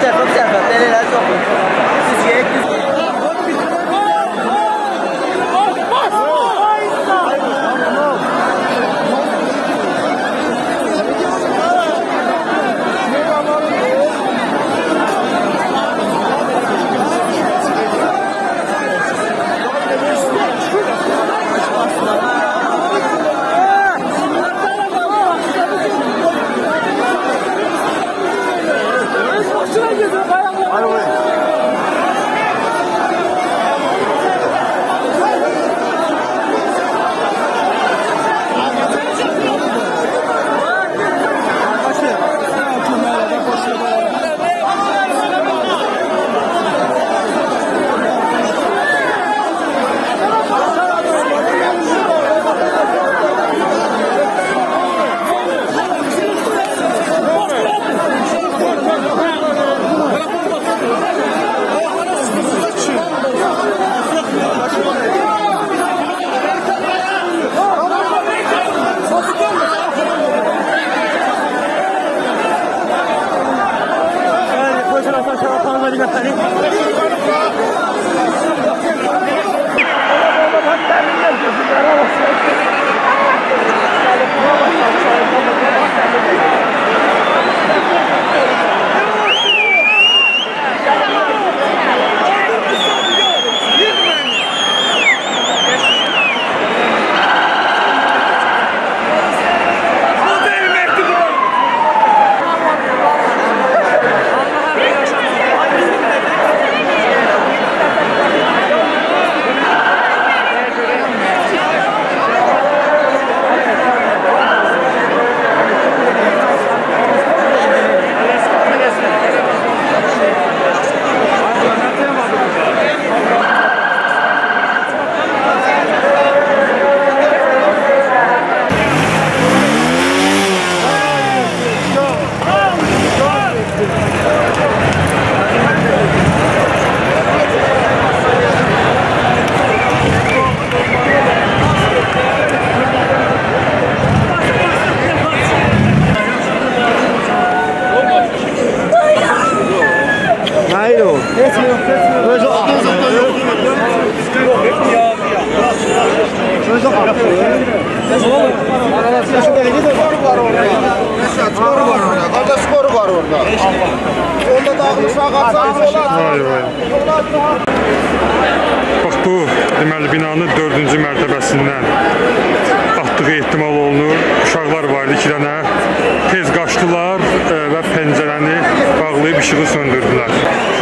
Steph. 哈哈哈哈哈 skoru var orada. Qarda skoru var orada. Onda dağılışa qaçsan olar. Vay vay. Bax bu deməli binanın 4-cü mərtəbəsindən atdığı ehtimal olunur. Uşaqlar var idi 2 dənə. Tez qaçdılar e, və pəncərəni bağlayıb işığı söndürdülər.